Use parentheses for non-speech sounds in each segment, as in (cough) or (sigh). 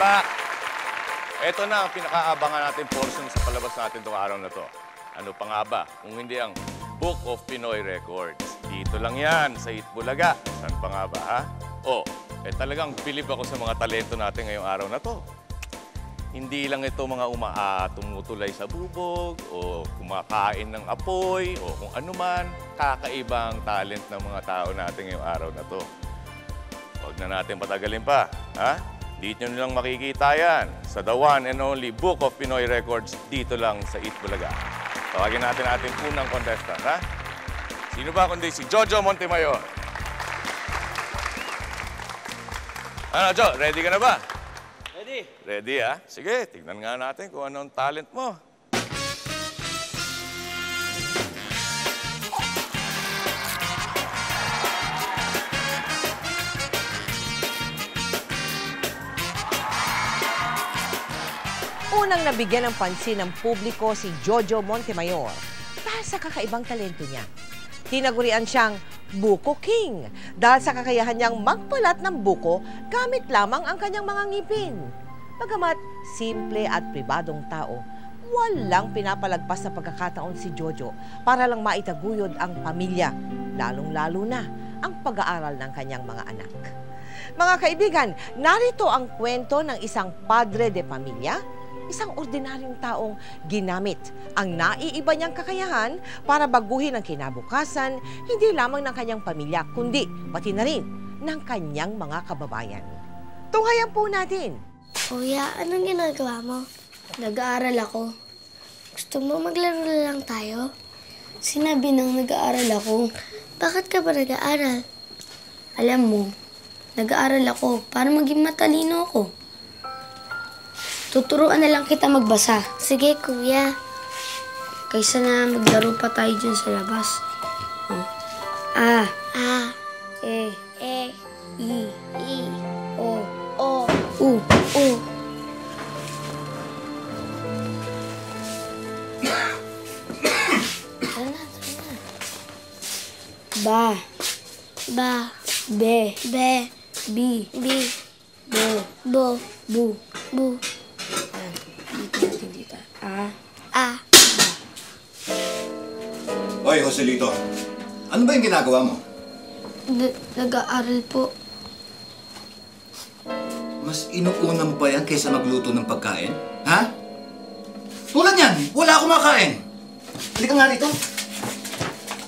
back! Ito na ang pinakaabangan natin portion sa palabas natin itong araw na to. Ano pa nga ba? Kung hindi ang Book of Pinoy Records. Dito lang yan, sa Itbulaga. Saan pa nga ba, ha? Oh, eh talagang bilib ako sa mga talento natin ngayong araw na to. Hindi lang ito mga umaa, tumutulay sa bubog, o kumakain ng apoy, o kung ano man, kakaibang talent ng mga tao natin ngayong araw na to. Huwag na natin patagalin pa, ha? Dito nyo lang makikita yan sa the one and only Book of Pinoy Records dito lang sa Eat Bulaga. Tawagin natin ating unang contestant, ha? Sino ba kundi si Jojo Montemayor? Ano, Jo? Ready ka na ba? Ready? Ready, ha? Sige, tignan nga natin kung anong talent mo. Unang nabigyan ng pansin ng publiko si Jojo Montemayor dahil sa kakaibang talento niya. Tinagurian siyang Buko King dahil sa kakayahan niyang magpalat ng buko gamit lamang ang kanyang mga ngipin. Bagamat simple at pribadong tao, walang pinapalagpas sa pagkakataon si Jojo para lang maitaguyod ang pamilya, lalong-lalo na ang pag-aaral ng kanyang mga anak. Mga kaibigan, narito ang kwento ng isang padre de pamilya, isang ordinaryong taong ginamit ang naiiba niyang kakayahan para baguhin ang kinabukasan, hindi lamang ng kanyang pamilya, kundi pati na rin ng kanyang mga kababayan. Tunghayan po natin. Kuya, anong ginagawa mo? Nag-aaral ako. Gusto mo maglaro lang tayo? Sinabi nang nag-aaral ako. Bakit ka ba nag-aaral? Alam mo, nag-aaral ako para maging matalino ako. Tuturuan na lang kita magbasa. Sige, kuya. Kaysa na maglaro pa tayo dyan sa labas. Oh. A. A. E. E. I. I. O. O. U. U. Tara na, tara na. Ba. Ba. Be. Be. Bi. Bi. Bo. Bo. Bu. Bu. Ayan, dito natin dito. A. A. Hoy, Joselito. Ano ba yung ginagawa mo? N- nag-aaral po. Mas inuuna mo pa yan kaysa magluto ng pagkain? Ha? Tulad yan, wala akong makain. Halika nga rito.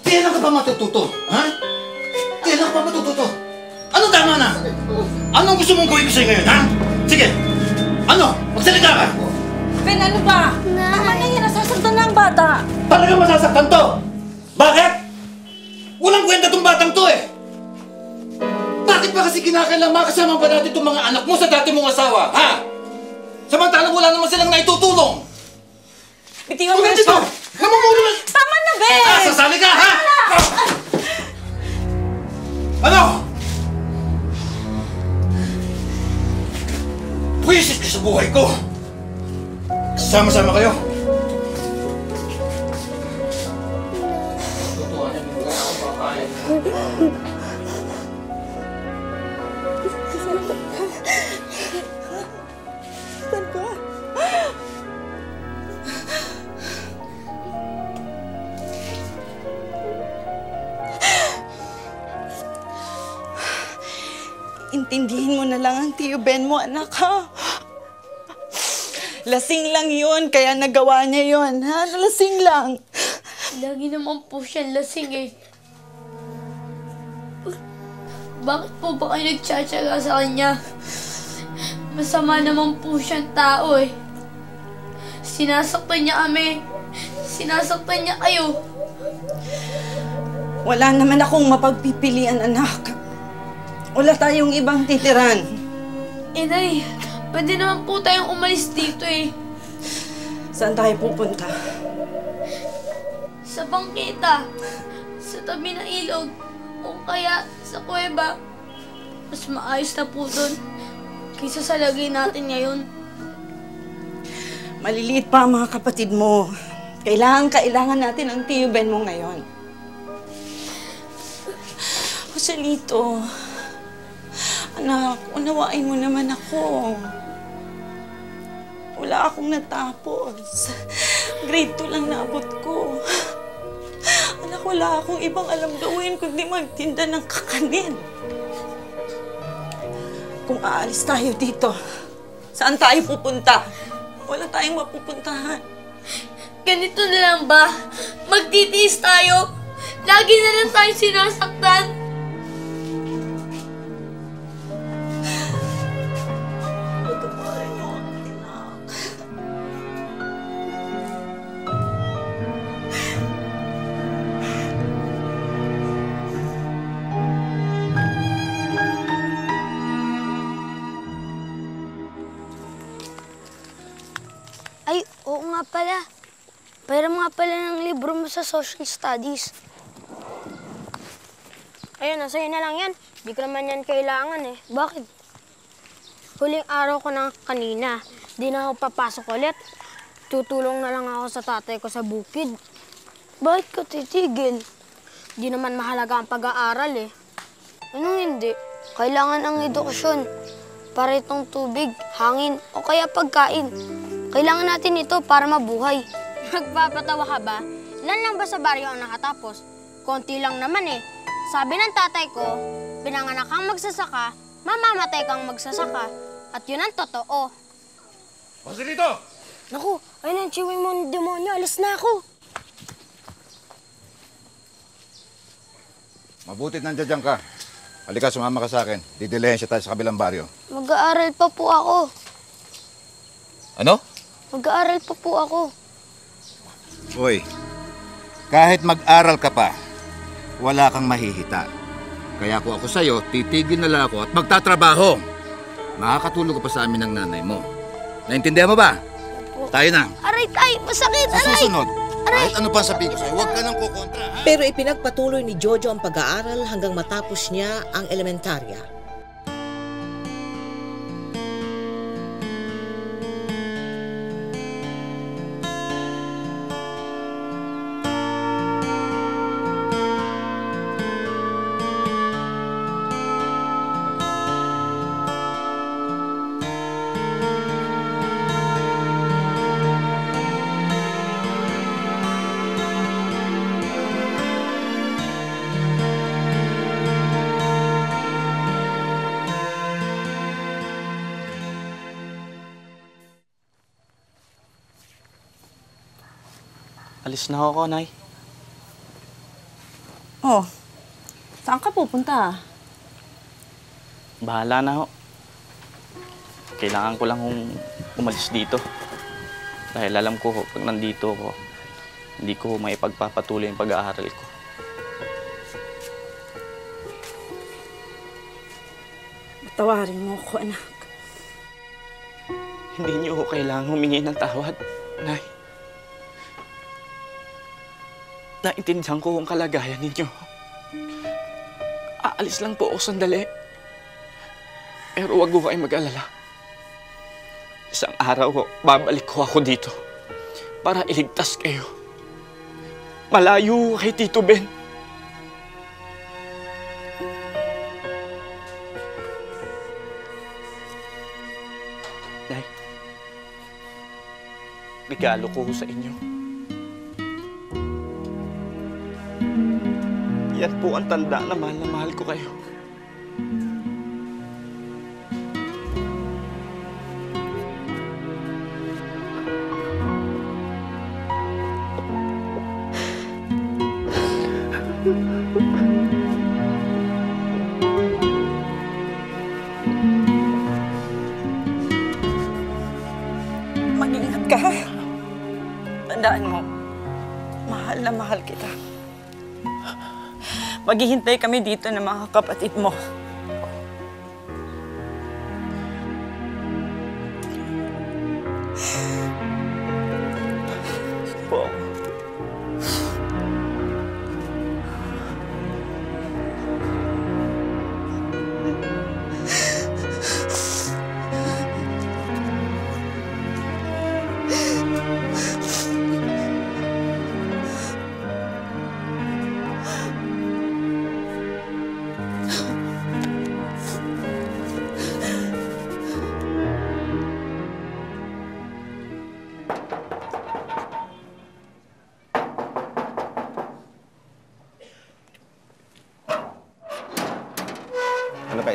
Kailan ka pa matututo? Ha? Kailan ka pa matututo? Ano tama na? Anong gusto mong gawin ko sa'yo ngayon, ha? Sige! Ano? Magsalita ka! Ben, ano ba? Tama na yan, nasasaktan na ang bata. Talaga masasaktan to! Bakit? Walang kwenta tong batang to eh! Bakit ba kasi kinakailangan makasama pa natin itong mga anak mo sa dati mong asawa, ha? Samantalang wala naman silang naitutulong! Bitiwan mo na dito! siya. Namumuro na! Tama na, Ben! Ah, sasali ka, ha? Ano? Pwisit ka sa buhay ko! Sama-sama kayo! Intindihin mo na lang ang tiyo Ben mo, anak, ha? Lasing lang yun, kaya nagawa niya yun, ha? Lasing lang. Lagi naman po siya lasing eh. Bakit po ba kayo nagtsatsaga sa kanya? Masama naman po siyang tao eh. Sinasaktan niya kami. Sinasaktan niya kayo. Wala naman akong mapagpipilian, anak. Wala tayong ibang titiran. Inay, pwede naman po tayong umalis dito eh. Saan tayo pupunta? Sa bangkita, sa tabi ng ilog, o kaya sa kuweba. Mas maayos na po doon kaysa sa lagay natin ngayon. Maliliit pa ang mga kapatid mo. Kailangan, kailangan natin ang tiyo Ben mo ngayon. Joselito, anak, unawain mo naman ako. Wala akong natapos. Grade 2 lang naabot ko. Anak, wala akong ibang alam gawin kundi magtinda ng kakanin. Kung aalis tayo dito, saan tayo pupunta? Wala tayong mapupuntahan. Ganito na lang ba? Magtitiis tayo? Lagi na lang tayo sinasaktan? Pairam nga pala ng libro mo sa social studies. Ayun, nasa na lang yan. Di ko naman yan kailangan eh. Bakit? Huling araw ko na kanina. Di na ako papasok ulit. Tutulong na lang ako sa tatay ko sa bukid. Bakit ka titigil? Di naman mahalaga ang pag-aaral eh. Anong hindi? Kailangan ang edukasyon. Para itong tubig, hangin, o kaya pagkain. Kailangan natin ito para mabuhay. Nagpapatawa ka ba? Ilan lang ba sa baryo ang nakatapos? Konti lang naman eh. Sabi ng tatay ko, pinanganak kang magsasaka, mamamatay kang magsasaka. At yun ang totoo. Pasa dito! Naku, ayun ang chiwi mo ng demonyo. Alis na ako. Mabutit nandiyan dyan ka. Halika, sumama ka sa akin. Didilehensya tayo sa kabilang baryo. Mag-aaral pa po ako. Ano? Mag-aaral pa po ako. Uy, kahit mag-aral ka pa, wala kang mahihita. Kaya ako ako sa'yo, titigil na lang ako at magtatrabaho. Makakatulog ka pa sa amin ng nanay mo. Naintindihan mo ba? Tayo na. Aray, tay! Masakit! Sa Aray! susunod, kahit ano pa sabihin ko sa'yo, huwag ka nang kukontra, ha? Pero ipinagpatuloy ni Jojo ang pag-aaral hanggang matapos niya ang elementarya. Alis na ako, Nay. Oh, saan ka pupunta? Bahala na ho. Kailangan ko lang hong umalis dito. Dahil alam ko, ho, pag nandito ako, hindi ko may pagpapatuloy yung pag-aaral ko. Tawarin mo ko, anak. Hindi niyo ho kailangan humingi ng tawad, Nay. Naintindihan ko ang kalagayan ninyo. Aalis lang po ako sandali. Pero wag ko kayong mag-alala. Isang araw ho, babalik ko ako dito para iligtas kayo. Malayo kay Tito Ben. Nay, regalo ko sa inyo. Yan po ang tanda na mahal na mahal ko kayo. Maghihintay kami dito ng mga kapatid mo.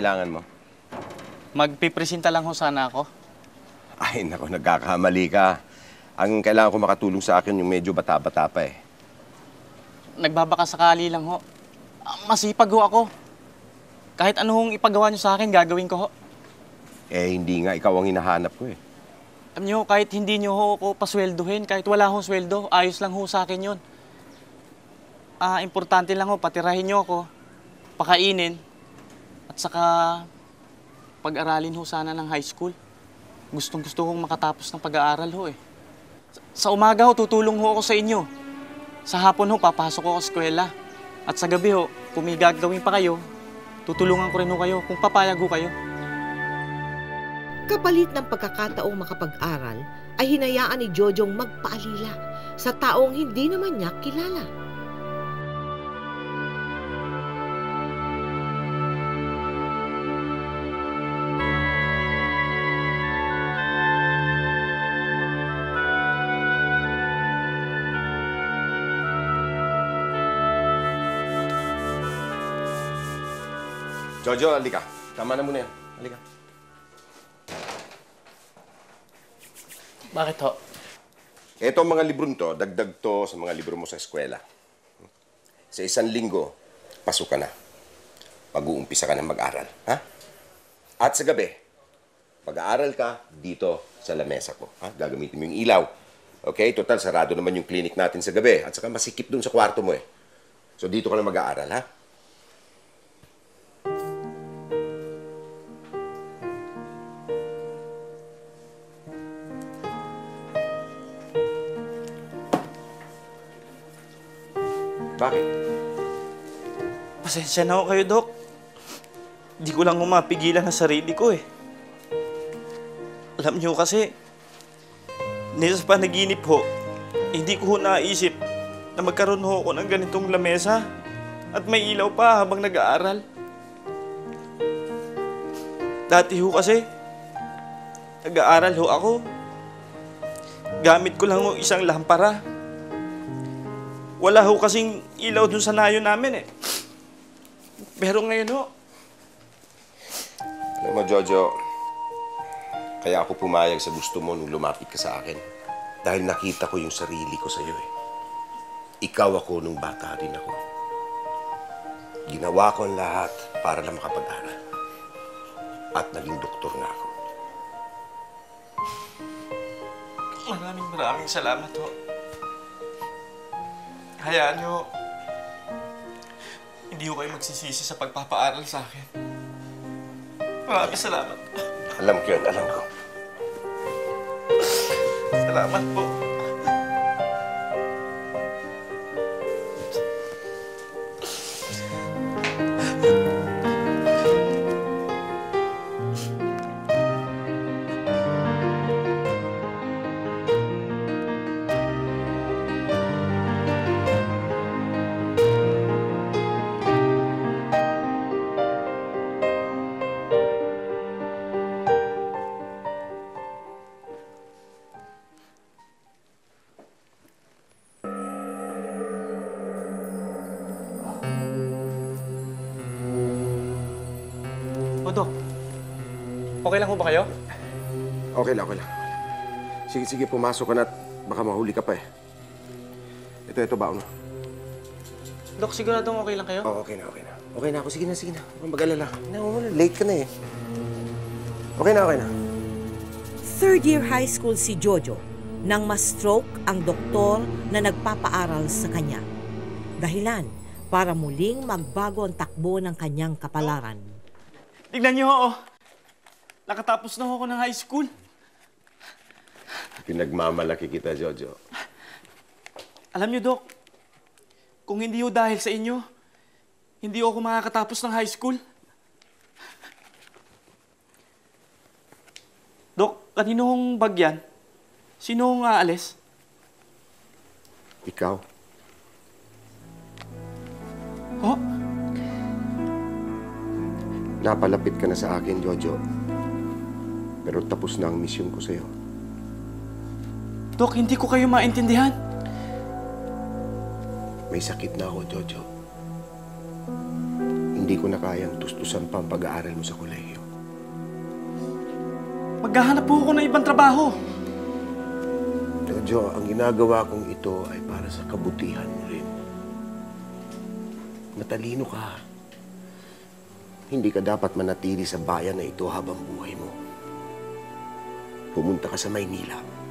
Kailangan mo? Magpipresenta lang ho sana ako. Ay, nako, nagkakamali ka. Ang kailangan ko makatulong sa akin yung medyo bata-bata pa eh. Nagbabaka sakali lang ho. Ah, Masipag ho ako. Kahit anong ipagawa niyo sa akin, gagawin ko ho. Eh, hindi nga ikaw ang hinahanap ko eh. Alam niyo, kahit hindi niyo ho ako pasweldohin, kahit wala akong sweldo, ayos lang ho sa akin yun. Ah, importante lang ho, patirahin niyo ako, pakainin, at saka pag-aralin ho sana ng high school. Gustong gusto kong makatapos ng pag-aaral ho eh. Sa- Sa umaga ho, tutulong ho ako sa inyo. Sa hapon ho, papasok ako sa eskwela. At sa gabi ho, kung may gagawin pa kayo, tutulungan ko rin ho kayo kung papayag ho kayo. Kapalit ng pagkakataong makapag-aral, ay hinayaan ni Jojong magpaalila sa taong hindi naman niya kilala. Jojo, halika. Tama na muna yan. Halika. Bakit ho? Ito mga librong to, dagdag to sa mga libro mo sa eskwela. Sa isang linggo, pasok ka na. Pag-uumpisa ka na mag-aral. Ha? At sa gabi, pag-aaral ka dito sa lamesa ko. Ha? Gagamitin mo yung ilaw. Okay? Total, sarado naman yung clinic natin sa gabi. At saka masikip dun sa kwarto mo eh. So dito ka na mag-aaral, ha? Bakit? Pasensya na ako kayo, Dok. Di ko lang mapigilan ang sarili ko eh. Alam niyo kasi, nila sa panaginip ho, hindi ko naisip na magkaroon ho ako ng ganitong lamesa at may ilaw pa habang nag-aaral. Dati ho kasi, nag-aaral ho ako. Gamit ko lang ho isang lampara. Wala ho kasing ilaw dun sa nayo namin eh. Pero ngayon ho, Alam mo, Jojo, kaya ako pumayag sa gusto mo nung lumapit ka sa akin. Dahil nakita ko yung sarili ko sa'yo eh. Ikaw ako nung bata rin ako. Ginawa ko ang lahat para lang makapag-aral. At naging doktor na ako. maraming maraming salamat ho. Hayaan nyo, hindi ko kayo magsisisi sa pagpapaaral sa akin. Maraming salamat. Alam ko yun, alam ko. Salamat po. Okay lang, okay lang. Sige, sige, pumasok ka na at baka mahuli ka pa eh. Ito, ito, baon mo. Dok, siguradong okay lang kayo? Oh, okay na, okay na. Okay na ako. Sige na, sige na. Huwag mag-alala. No, late ka na eh. Okay na, okay na. Third year high school si Jojo nang ma-stroke ang doktor na nagpapaaral sa kanya. Dahilan para muling magbago ang takbo ng kanyang kapalaran. Tignan niyo ho, oh. Nakatapos na ho ako ng high school. Pinagmamalaki kita, Jojo. Alam niyo, Dok, kung hindi ho dahil sa inyo, hindi ako makakatapos ng high school. Dok, kanino hong bag yan? Sino hong aalis? Ikaw? Ho? Napalapit ka na sa akin, Jojo. Pero tapos na ang misyon ko sa'yo. Dok, hindi ko kayo maintindihan. May sakit na ako, Jojo. hindi ko na kayang tustusan pa ang pag-aaral mo sa kolehiyo. Maghahanap po ako ng ibang trabaho. Jojo, ang ginagawa kong ito ay para sa kabutihan mo rin. Matalino ka. Hindi ka dapat manatili sa bayan na ito habang buhay mo. Pumunta ka sa Maynila.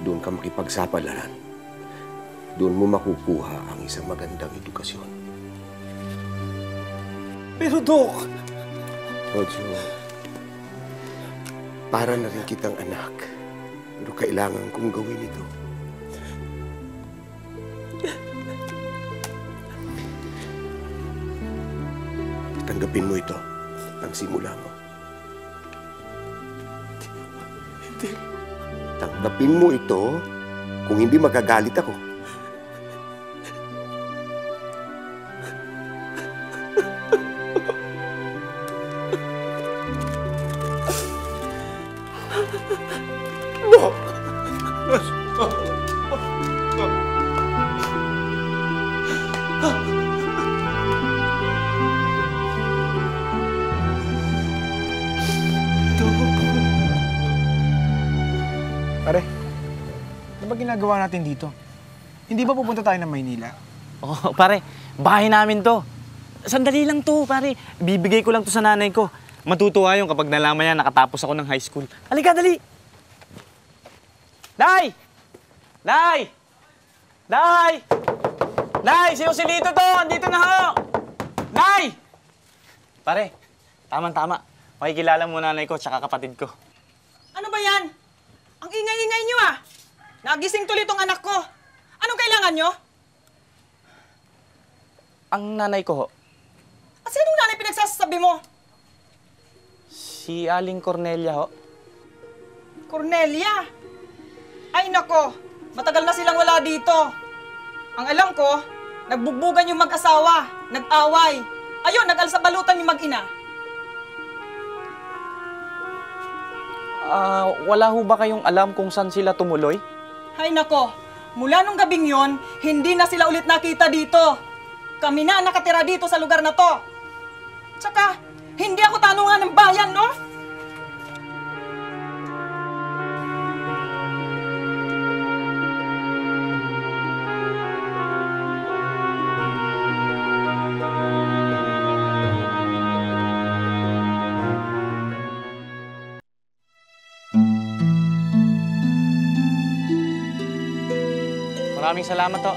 Doon ka makipagsapalaran. Doon mo makukuha ang isang magandang edukasyon. Pero Dok, Jojo, para na rin kitang anak. Pero kailangan kong gawin ito. Tanggapin mo ito. Ang simula mo. Tanggapin mo ito kung hindi magagalit ako. Ginagawa natin dito? Hindi ba pupunta tayo ng Maynila? Oh, pare, bahay namin to. Sandali lang to, pare. Bibigay ko lang to sa nanay ko. Matutuwa yung kapag nalaman niya nakatapos ako ng high school. Halika, dali! Nay! Nay! Nay! Nay! Si Joselito to! Andito na ho! Nay! Pare, tamang-tama. Makikilala mo nanay ko tsaka kapatid ko. Ano ba yan? Ang ingay-ingay niyo ah! Nagising tuloy tong anak ko. Anong kailangan niyo? Ang nanay ko ho, At sinong nanay pinagsasabi mo? si Aling Cornelia ho. Cornelia! Ay nako, matagal na silang wala dito. Ang alam ko, nagbugbugan yung mag-asawa, nag-away. Ayun, nag-alsabalutan yung mag-ina. Ah, wala ho ba kayong alam kung saan sila tumuloy? Ay nako, mula nung gabing yon, hindi na sila ulit nakita dito. Kami na nakatira dito sa lugar na to. Tsaka, hindi ako tanungan ng bayan, no? Maraming salamat ho.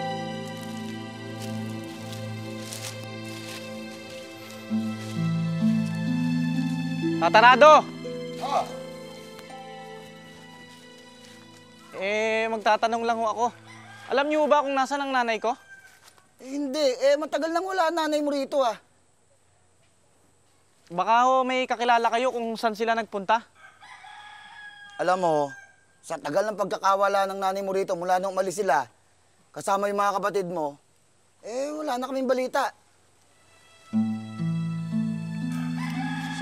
Tatarado! Oh. Eh, magtatanong lang ho ako. Alam niyo ba kung nasaan ang nanay ko? Hindi, eh matagal nang wala nanay mo rito ah. Baka ho may kakilala kayo kung saan sila nagpunta. Alam mo, sa tagal ng pagkakawala ng nanay mo rito mula nung umalis sila, kasama yung mga kapatid mo, eh wala na kaming balita.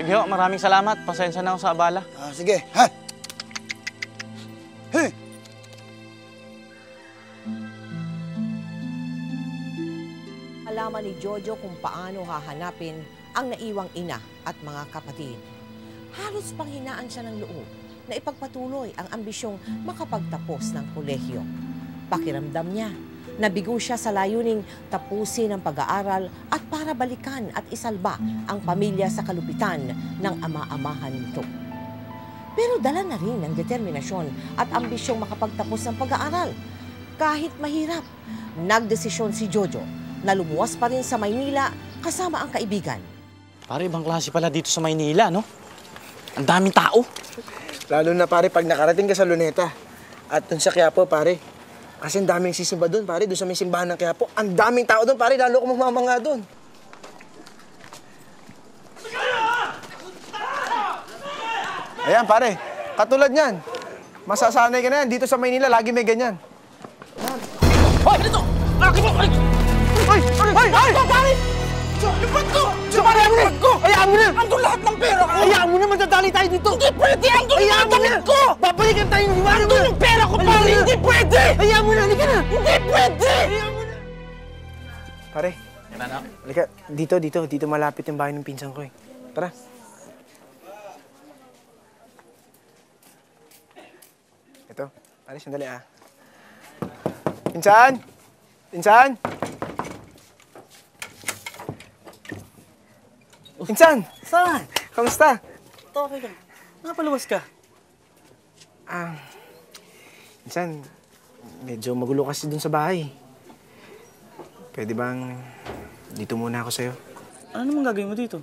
Sige ho, maraming salamat. Pasensya na ako sa abala. Ah, sige, ha? Hey! Alaman ni Jojo kung paano hahanapin ang naiwang ina at mga kapatid. Halos panghinaan siya ng loob na ipagpatuloy ang ambisyong makapagtapos ng kolehiyo. Pakiramdam niya, nabigo siya sa layuning tapusin ang pag-aaral at para balikan at isalba ang pamilya sa kalupitan ng ama-amahan nito. Pero dala na rin ng determinasyon at ambisyong makapagtapos ng pag-aaral. Kahit mahirap, nagdesisyon si Jojo na lumuwas pa rin sa Maynila kasama ang kaibigan. Pare, ibang klase pala dito sa Maynila, no? Ang daming tao. Lalo na pare pag nakarating ka sa Luneta at dun sa Quiapo pare. Kasi ang daming sisimba doon pare, doon sa may simbahan ng Quiapo. Ang daming tao doon pare, lalo ko mamamanga doon. Ayan pare, katulad niyan. Masasanay ka na yan. Dito sa Maynila, lagi may ganyan. Hoy! Dito! Laki mo! Ay! Ay! Ay! Ay! Ko! Pare, ang bag ko! Hayaan mo na! Andun lahat ng pera ko! Hayaan mo na, matatali tayo dito! Hindi pwede! Andun mo na! ko! Babalikan tayo ng iwanan mo! Andun yung pera ko, pare! Hindi pwede! Hayaan mo na, halika na! Hindi pwede! Hayaan mo na! Pare, Tara na. Halika, dito, dito. Dito malapit yung bahay ng pinsan ko eh. Tara. Ito. Alis, sandali ah. Pinsan! Pinsan! Pinsan! Saan? Kamusta? Ito, okay lang. Napaluwas ka. Ah, minsan, medyo magulo kasi dun sa bahay. Pwede bang dito muna ako sa'yo? Ano naman gagawin mo dito?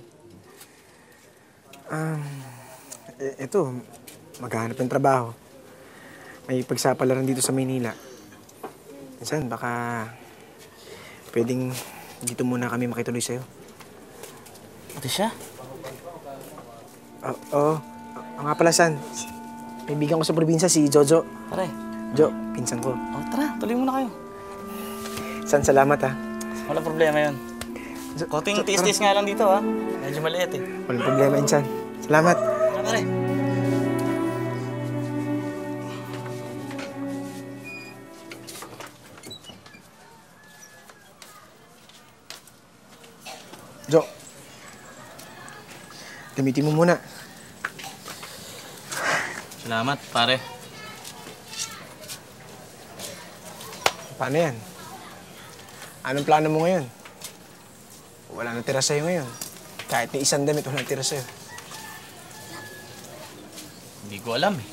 Um, e- eto, maghanap ng trabaho. May pagsapalaran dito sa Maynila. Minsan, baka pwedeng dito muna kami makituloy sa'yo. Ito siya? Oo, oo. Oo nga pala, San. Kaibigan ko sa probinsya, si Jojo. Pare. Jo, pinsan ko. Oh, tara, tuloy muna kayo. San, salamat ha. Wala problema yun. Jo- Konting Jo- tiis-tiis nga lang dito, ha? Medyo maliit, eh. Walang problema, Insan. Salamat. Tara, pare. Gamitin mo muna. Salamat, pare. Paano yan? Anong plano mo ngayon? Wala nang tira sa'yo ngayon. Kahit ni isang damit, wala nang tira sa'yo. Hindi ko alam, eh.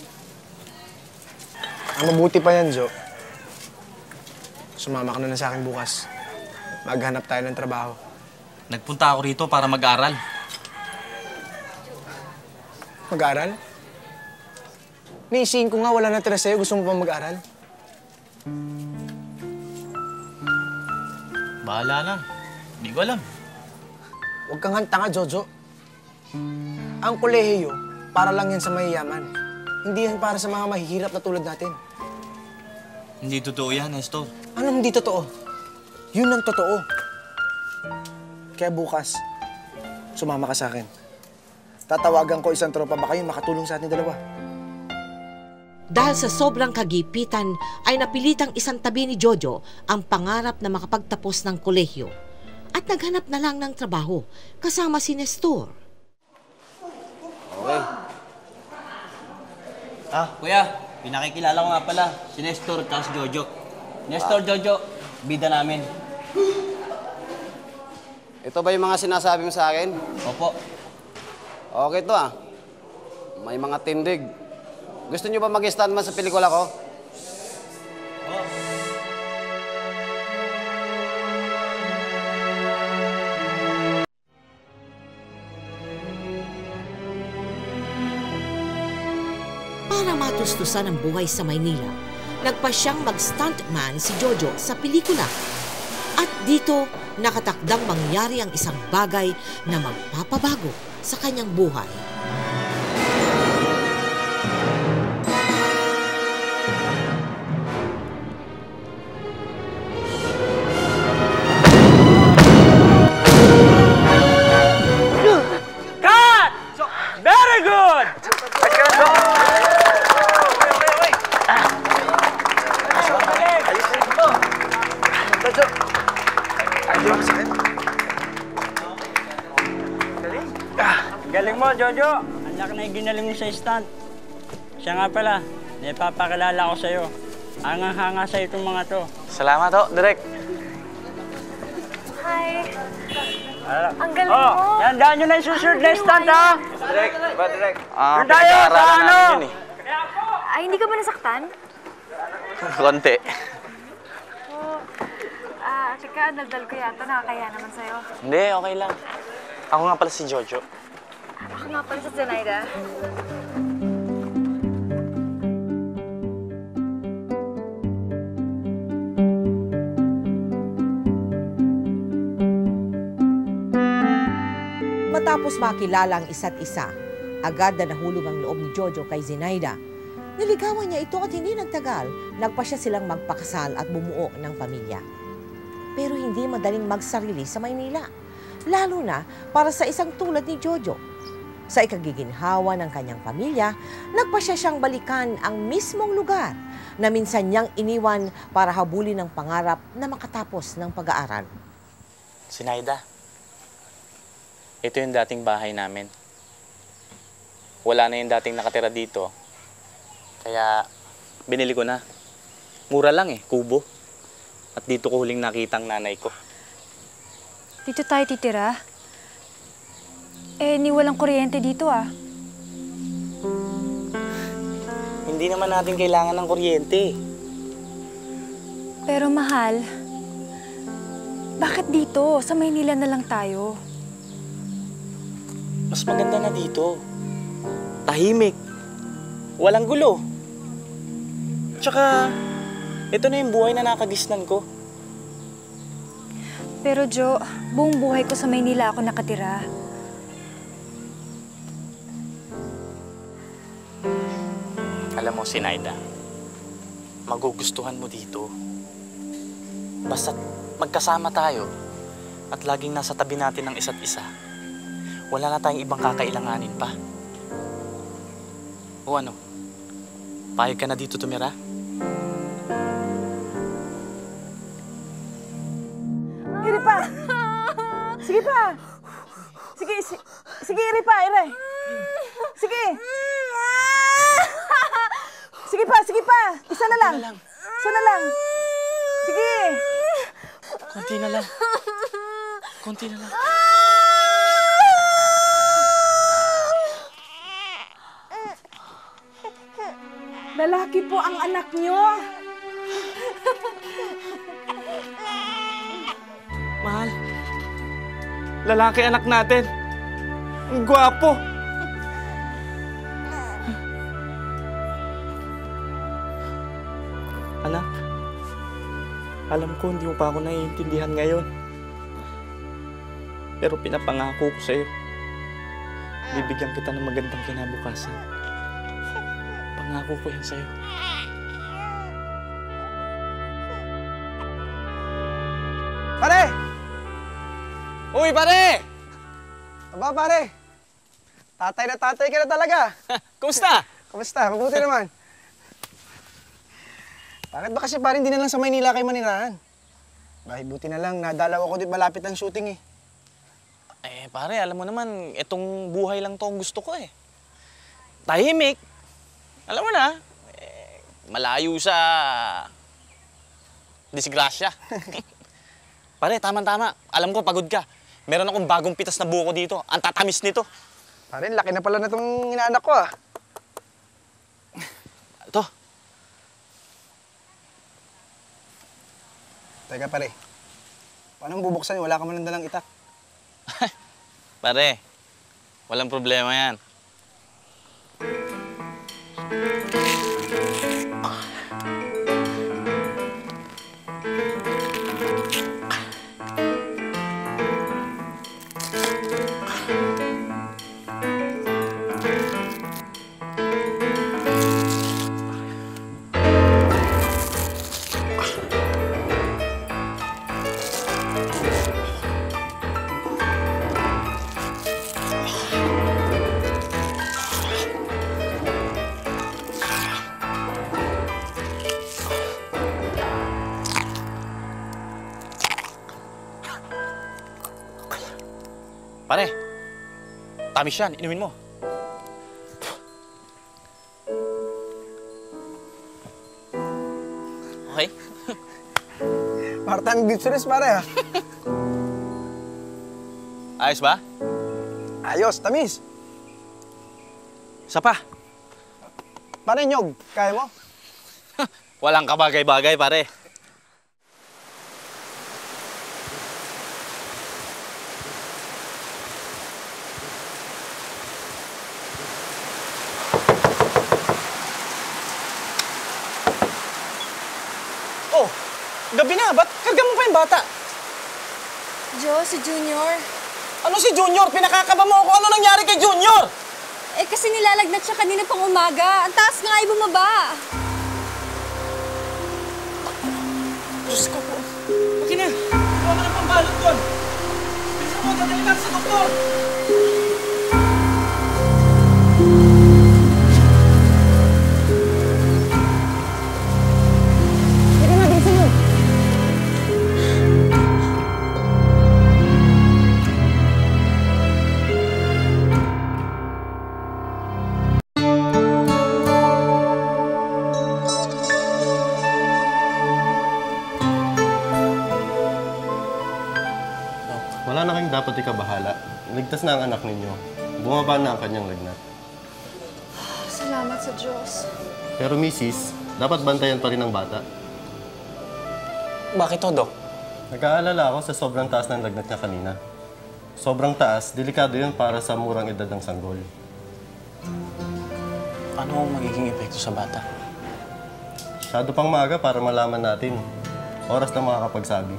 Ang mabuti pa yan, Jo. Sumama ka na lang sa akin bukas. Maghanap tayo ng trabaho. Nagpunta ako rito para mag-aral. Mag-aral? Niisiin ko nga wala na tira sa'yo. Gusto mo pa mag-aral? Bahala na. Hindi ko alam. Huwag kang hanta nga, Jojo. Ang kolehiyo, para lang yan sa mayayaman. Hindi yan para sa mga mahihirap na tulad natin. Hindi totoo yan, Nestor. Anong hindi totoo? Yun ang totoo. Kaya bukas, sumama ka sa akin. Tatawagan ko isang tropa ba kayo makatulong sa ating dalawa. Dahil sa sobrang kagipitan ay napilitang isang tabi ni Jojo ang pangarap na makapagtapos ng kolehiyo at naghanap na lang ng trabaho kasama si Nestor. Okay. Ah, kuya, pinakikilala ko nga pala si Nestor at si Jojo. Nestor, Jojo, bida namin. Ito ba yung mga sinasabi mo sa akin? Opo. Okay to ah. May mga tindig. Gusto nyo ba mag-stuntman sa pelikula ko? Para matustusan ang buhay sa Maynila, nagpa siyang mag-stuntman si Jojo sa pelikula. At dito, nakatakdang mangyari ang isang bagay na magpapabago sa kanyang buhay. Jojo. Anak na yung ginaling mo sa stand. Siya nga pala, naipapakilala ko sa'yo. Angang-hanga sa itong mga to. Salamat ho, Direk. Hi. Ah, Ang galing oh, mo. yan, daan nyo na yung susunod na stand, ha? Direk, ba Direk? Ah, Doon tayo, sa pinag-aaralan ano? namin yun eh. Ay, hindi ka ba nasaktan? Konti. Oo. Ah, tsaka daldal ko yata. Nakakaya naman sa'yo. Hindi, okay lang. Ako nga pala si Jojo. Sa Zenaida. Matapos makilala ang isa't isa, agad na nahulog ang loob ni Jojo kay Zenaida. Niligawan niya ito at hindi nagtagal, nagpa siya silang magpakasal at bumuo ng pamilya. Pero hindi madaling magsarili sa Maynila, lalo na para sa isang tulad ni Jojo. Sa ikagiginhawa ng kanyang pamilya, nagpa siya siyang balikan ang mismong lugar na minsan niyang iniwan para habulin ang pangarap na makatapos ng pag-aaral. Sinaida, ito yung dating bahay namin. Wala na yung dating nakatira dito. Kaya binili ko na. Mura lang eh, kubo. At dito ko huling nakita ang nanay ko. Dito tayo titira. Eh, ni walang kuryente dito ah. Hindi naman natin kailangan ng kuryente. Pero mahal, bakit dito? Sa Maynila na lang tayo. Mas maganda na dito. Tahimik. Walang gulo. Tsaka, ito na yung buhay na nakagisnan ko. Pero Jo, buong buhay ko sa Maynila ako nakatira. Alam mo, Sinaida, magugustuhan mo dito. Basta magkasama tayo at laging nasa tabi natin ng isa't isa, wala na tayong ibang kakailanganin pa. O ano? Payag ka na dito tumira? Iri pa! Sige pa! Sige, si- sige, iri pa, iri. Sige! Sige pa, sige pa! Isa na lang! Isa na lang! Sige! Konti na lang. Konti na lang. Lalaki po ang anak nyo. Mahal. Lalaki anak natin. Ang gwapo. Anak, alam ko hindi mo pa ako naiintindihan ngayon. Pero pinapangako ko sa'yo, bibigyan kita ng magandang kinabukasan. Pangako ko yan sa'yo. Pare! Uy, pare! Aba, pare. Tatay na tatay ka na talaga. (laughs) Kumusta? Kumusta? Mabuti naman. Bakit ba kasi parang hindi na lang sa Maynila kayo manirahan? Bahay, buti na lang. Nadalaw ako dito malapit ang shooting eh. Eh, pare, alam mo naman, itong buhay lang to ang gusto ko eh. Tahimik. Alam mo na, eh, malayo sa disgrasya. (laughs) pare, tama-tama. Alam ko, pagod ka. Meron akong bagong pitas na buko dito. Ang tatamis nito. Pare, laki na pala na itong inaanak ko ah. Teka pare, paano bubuksan? Wala ka man dalang itak. (laughs) Pare, walang problema yan. Tamis yan. Inumin mo. Okay? Part-time pare ah. (laughs) Ayos ba? Ayos, tamis. Isa pa. Pare, nyog. Kaya mo? (laughs) Walang kabagay-bagay, pare. Oh, gabi na. Ba't karga mo pa yung bata? Jo, si Junior. Ano si Junior? Pinakakaba mo ako. Ano nangyari kay Junior? Eh kasi nilalagnat siya kanina pang umaga. Ang taas nga ay bumaba. Diyos ko po. Okay na. Kuha ka ng pambalot doon. Bilisan mo, dadali natin sa doktor. Dapat ikabahala. Ligtas na ang anak ninyo. Bumaba na ang kanyang lagnat. Salamat sa Diyos. Pero misis, dapat bantayan pa rin ang bata. Bakit to, Dok? Nag-aalala ako sa sobrang taas ng lagnat niya kanina. Sobrang taas, delikado yun para sa murang edad ng sanggol. Ano ang magiging epekto sa bata? Masyado pang maaga para malaman natin. Oras na makakapagsabi.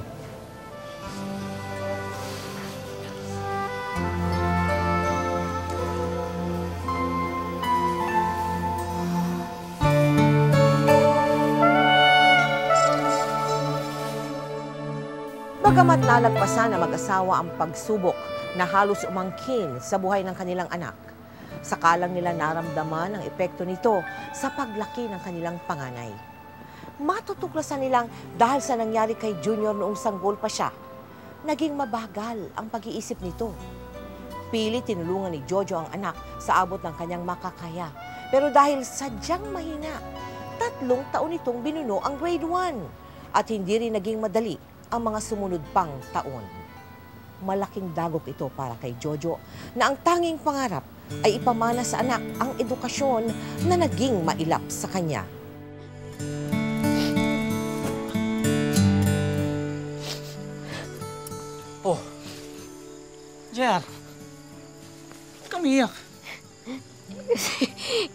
Bagamat nalagpasan na mag-asawa ang pagsubok na halos umangkin sa buhay ng kanilang anak, sakalang nila naramdaman ang epekto nito sa paglaki ng kanilang panganay. Matutuklasan nilang dahil sa nangyari kay Junior noong sanggol pa siya, naging mabagal ang pag-iisip nito. Pili tinulungan ni Jojo ang anak sa abot ng kanyang makakaya. Pero dahil sadyang mahina, tatlong taon itong binuno ang grade 1 at hindi rin naging madali ang mga sumunod pang taon. Malaking dagok ito para kay Jojo na ang tanging pangarap ay ipamana sa anak ang edukasyon na naging mailap sa kanya. Oh. JR. Kamiyak.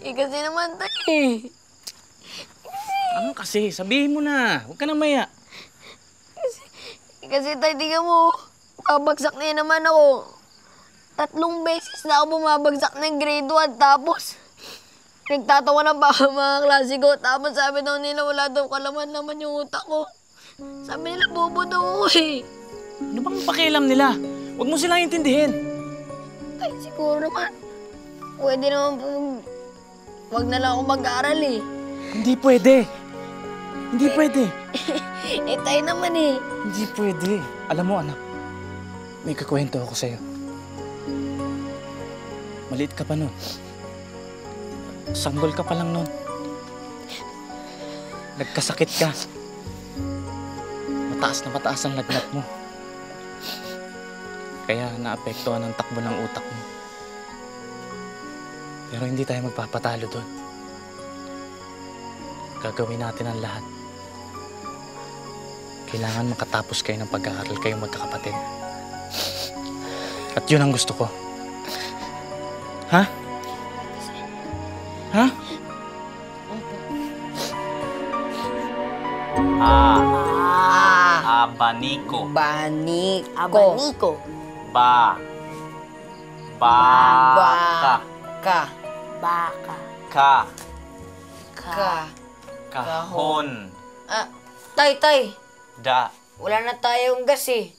Eh, kasi naman tayo eh. Ano kasi? Sabihin mo na. Huwag ka na maya. Kasi tayo, tingnan mo. Babagsak na naman ako. Tatlong beses na ako bumabagsak ng grade 1. Tapos, (laughs) nagtatawa ng pa mga klase ko. Tapos sabi daw nila wala daw kalaman-laman yung utak ko. Sabi nila bobo daw ako eh. Ano bang pakialam nila? Huwag mo silang intindihin. Ay, siguro naman. Pwede naman po. Huwag na lang ako mag-aaral eh. Hindi pwede. Hindi pwede. (laughs) eh, tayo naman eh. Hindi pwede. Alam mo, anak, may kakwento ako sa'yo. Maliit ka pa nun. Sanggol ka pa lang nun. Nagkasakit ka. Mataas na mataas ang lagnat mo. Kaya naapektuhan ang takbo ng utak mo. Pero hindi tayo magpapatalo doon. Gagawin natin ang lahat. Kailangan makatapos kayo ng pag-aaral kayong magkakapatid. At yun ang gusto ko. Ha? Ha? Ah. Abaniko. Baniko. Abaniko. Ba. Baka. Ka. Baka. Ka. Ka. Kahon. Ah, tay, tay. Da. Wala na tayong gas eh.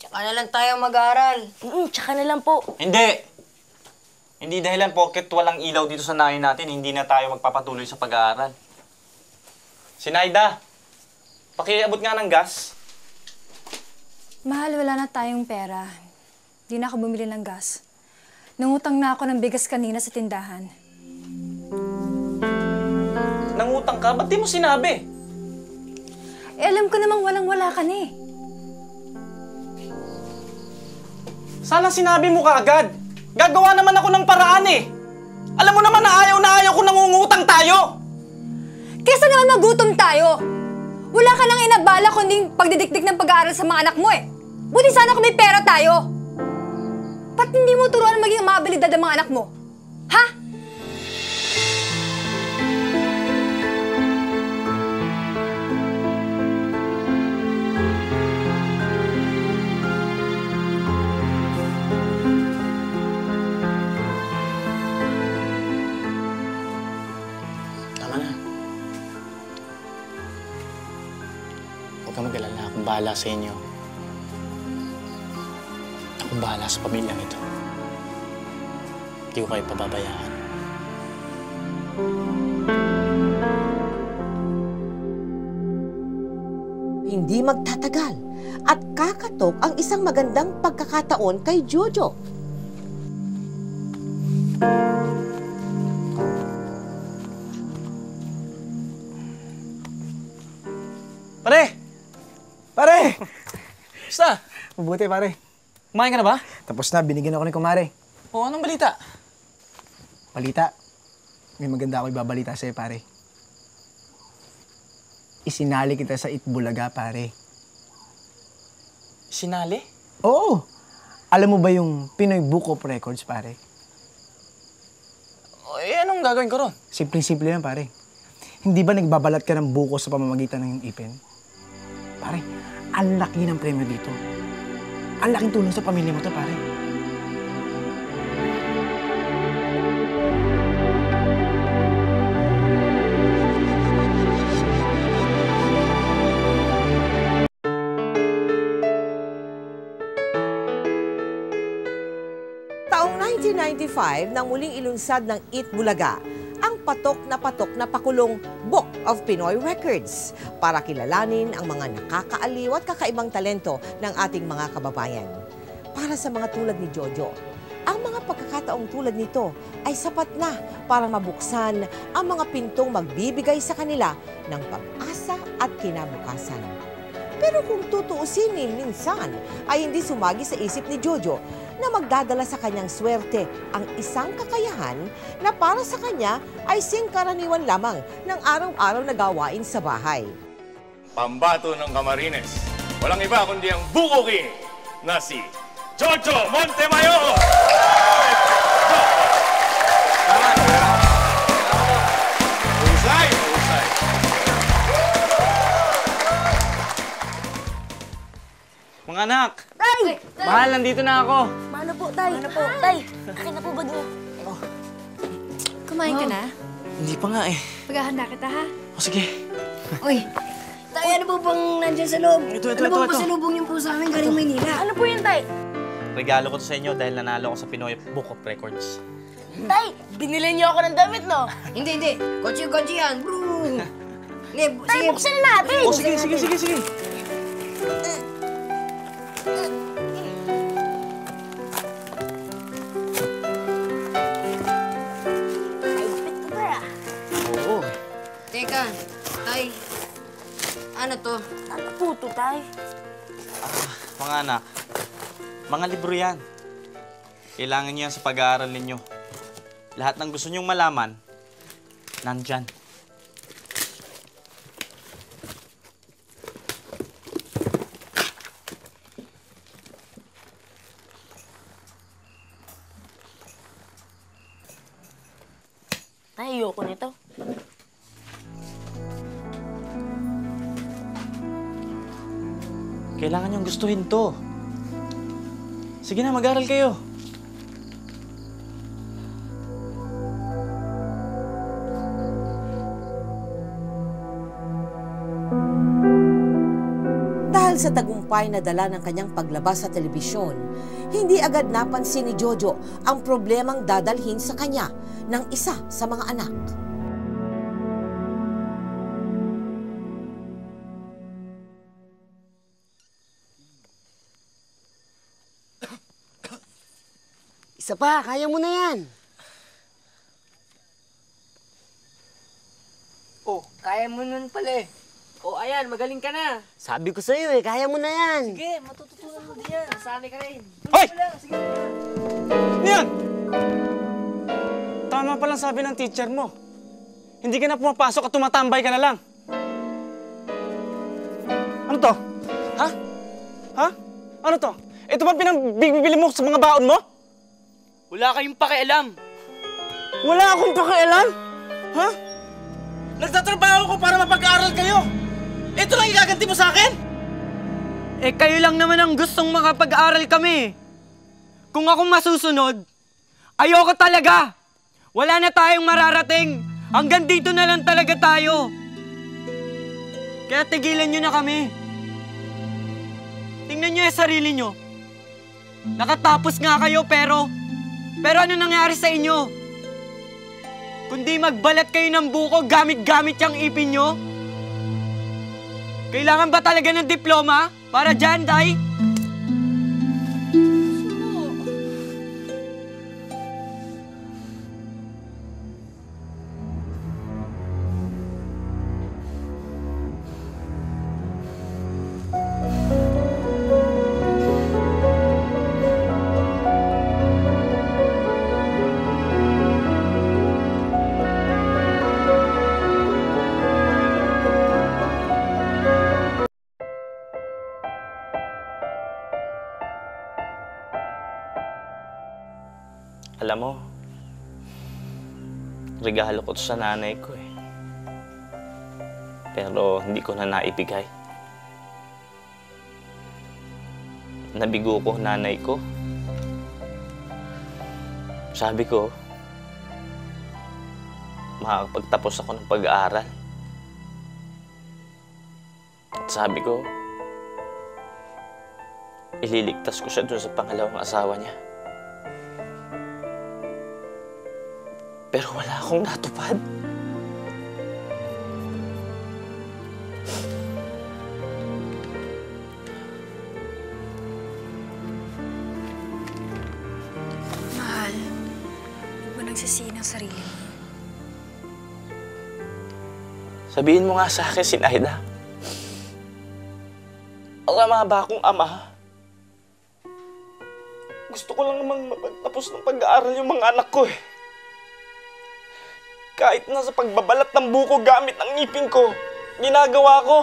Tsaka na lang tayo mag-aaral. Mm, tsaka na lang po. Hindi! Hindi dahilan porket walang ilaw dito sa nahin natin, hindi na tayo magpapatuloy sa pag-aaral. Sinayda, pakiabot nga ng gas. Mahal, wala na tayong pera. Di na ako bumili ng gas. Nangutang na ako ng bigas kanina sa tindahan. Nangutang ka? Ba't di mo sinabi? Eh, alam ko namang walang-wala ka na eh. Sana sinabi mo kaagad. Gagawa naman ako ng paraan eh. Alam mo naman na ayaw na ayaw ko nangungutang tayo. Kesa naman magutom tayo. Wala ka nang inabala kundi pagdidikdik ng pag-aaral sa mga anak mo eh. Buti sana kung may pera tayo. Ba't hindi mo turuan maging maabilidad ang mga anak mo? Ha? Bahala sa inyo. Akong bahala sa pamilyang ito. Hindi ko kayo pababayaan. Hindi magtatagal at kakatok ang isang magandang pagkakataon kay Jojo. Mabuti, pare. Kumain ka na ba? Tapos na, binigyan ako ni kumare. O, anong balita? Balita. May maganda ako ibabalita sa'yo, pare. Isinali kita sa Itbulaga, pare. Sinali? Oo. Alam mo ba yung Pinoy Book of Records, pare? O, eh, anong gagawin ko ron? Simple-simple yan, pare. Hindi ba nagbabalat ka ng buko sa pamamagitan ng ipin? Pare, ang laki ng premyo dito. Ang laking tulong sa pamilya mo to, pare. Taong 1995 nang muling ilunsad ng Eat Bulaga patok na patok na pakulong Book of Pinoy Records para kilalanin ang mga nakakaaliw at kakaibang talento ng ating mga kababayan. Para sa mga tulad ni Jojo, ang mga pagkakataong tulad nito ay sapat na para mabuksan ang mga pintong magbibigay sa kanila ng pag-asa at kinabukasan. Pero kung tutuusin minsan ay hindi sumagi sa isip ni Jojo na magdadala sa kanyang swerte ang isang kakayahan na para sa kanya ay singkaraniwan lamang ng araw-araw na gawain sa bahay. Pambato ng Camarines. Walang iba kundi ang Buko King na si Jojo Montemayor! Mga anak, Tay! mahal, nandito na ako. Mano po, Tay? Mano po? Tay, akin na po ba niyo? Kumain ka na? Hindi pa nga eh. Paghahanda kita, ha? O sige. Uy, Tay, ano po bang nandyan sa loob? Ito, ito, ano ito, po ito. pasalubong niyo po sa amin galing Maynila? Ano po yun, Tay? Regalo ko to sa inyo dahil nanalo ako sa Pinoy Book of Records. Tay, binili niyo ako ng damit, no? hindi, hindi. Kotse-kotse yan, bro. (laughs) Tay, buksan na natin. O sige, sige, sige, sige. Oo. Teka, Tay. Ano to? Ano po to, Tay? Mga anak, mga libro yan. Kailangan niyo yan sa pag-aaral ninyo. Lahat ng gusto niyong malaman, nandyan. Kailangan niyong gustuhin to. Sige na, mag-aral kayo. Dahil sa tagumpay na dala ng kanyang paglabas sa telebisyon, hindi agad napansin ni Jojo ang problemang dadalhin sa kanya ng isa sa mga anak. Isa pa, kaya mo na yan. Oh, kaya mo nun pala eh. Oh, ayan, magaling ka na. Sabi ko sa'yo eh, kaya mo na yan. Sige, matututunan mo din yan. Sanay ka rin. Hoy! Sige. Ano yan? Tama palang sabi ng teacher mo. Hindi ka na pumapasok at tumatambay ka na lang. Ano to? Ha? Ha? Ano to? Ito ba pinabibili mo sa mga baon mo? Wala kayong pakialam. Wala akong pakialam? Ha? Nagtatrabaho ko para mapag-aaral kayo. Ito lang igaganti mo sa akin? Eh, kayo lang naman ang gustong makapag-aral kami. Kung akong masusunod, ayoko talaga. Wala na tayong mararating. Hanggang dito na lang talaga tayo. Kaya tigilan nyo na kami. Tingnan nyo yung sarili nyo. Nakatapos nga kayo pero... Pero ano nangyari sa inyo? Kundi magbalat kayo ng buko gamit-gamit yung ipin nyo? Kailangan ba talaga ng diploma? Para dyan, Day? Regalo ko sa nanay ko eh. Pero hindi ko na naibigay. Nabigo ko nanay ko. Sabi ko, makakapagtapos ako ng pag-aaral. At sabi ko, ililigtas ko siya doon sa pangalawang asawa niya. Pero wala akong natupad. Mahal, huwag mo nagsisihin ang sarili mo. Sabihin mo nga sa akin, Sinaida. Tama ba akong ama? Gusto ko lang namang mapagtapos ng pag-aaral yung mga anak ko eh. Kahit na sa pagbabalat ng buko gamit ang ngipin ko, ginagawa ko.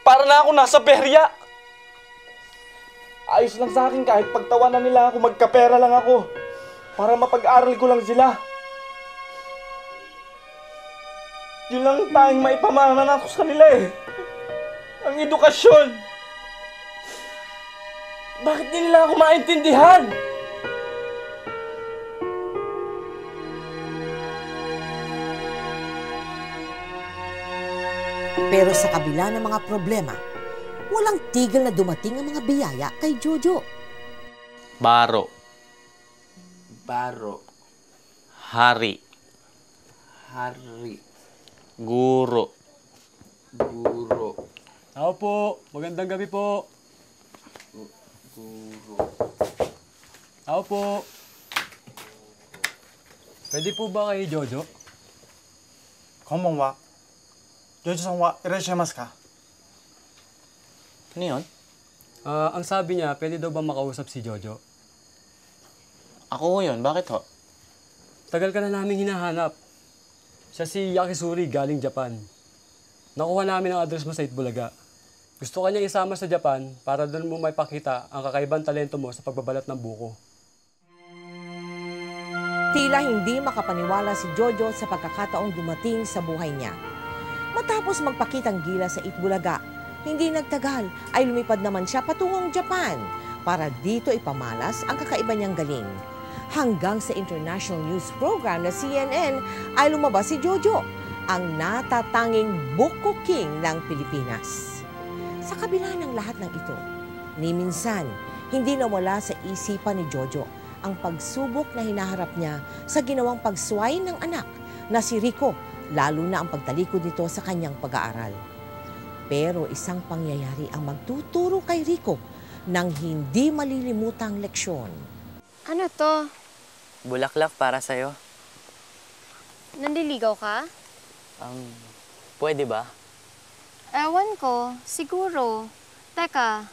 Para na ako nasa perya. Ayos lang sa akin kahit pagtawanan nila ako, magkapera lang ako. Para mapag-aral ko lang sila. Yun lang tayong maipamana ko sa kanila eh. Ang edukasyon. Bakit nila ako maintindihan? Pero sa kabila ng mga problema, walang tigil na dumating ang mga biyaya kay Jojo. Baro. Baro. Hari. Hari. Guro. Guro. Tao po. Magandang gabi po. Guro. Tao po. Pwede po ba kayo, Jojo? Kamawa. ジョジョさんはいらっしゃいますか Ano yun? Ah, ang sabi niya, pwede daw ba makausap si Jojo? Ako yun, bakit ho? Tagal ka na namin hinahanap. Siya si Yakisuri galing Japan. Nakuha namin ang address mo sa Itbulaga. Gusto ka niya isama sa Japan para doon mo may pakita ang kakaibang talento mo sa pagbabalat ng buko. Tila hindi makapaniwala si Jojo sa pagkakataong dumating sa buhay niya. Matapos magpakitang gila sa Itbulaga, hindi nagtagal ay lumipad naman siya patungong Japan para dito ipamalas ang kakaiba niyang galing. Hanggang sa international news program na CNN ay lumabas si Jojo, ang natatanging Buko King ng Pilipinas. Sa kabila ng lahat ng ito, ni minsan, hindi nawala sa isipan ni Jojo ang pagsubok na hinaharap niya sa ginawang pagsway ng anak na si Rico, lalo na ang pagtalikod nito sa kanyang pag-aaral. Pero isang pangyayari ang magtuturo kay Rico ng hindi malilimutang leksyon. Ano to? Bulaklak para sa'yo. Nandiligaw ka? Um, pwede ba? Ewan ko. Siguro. Teka,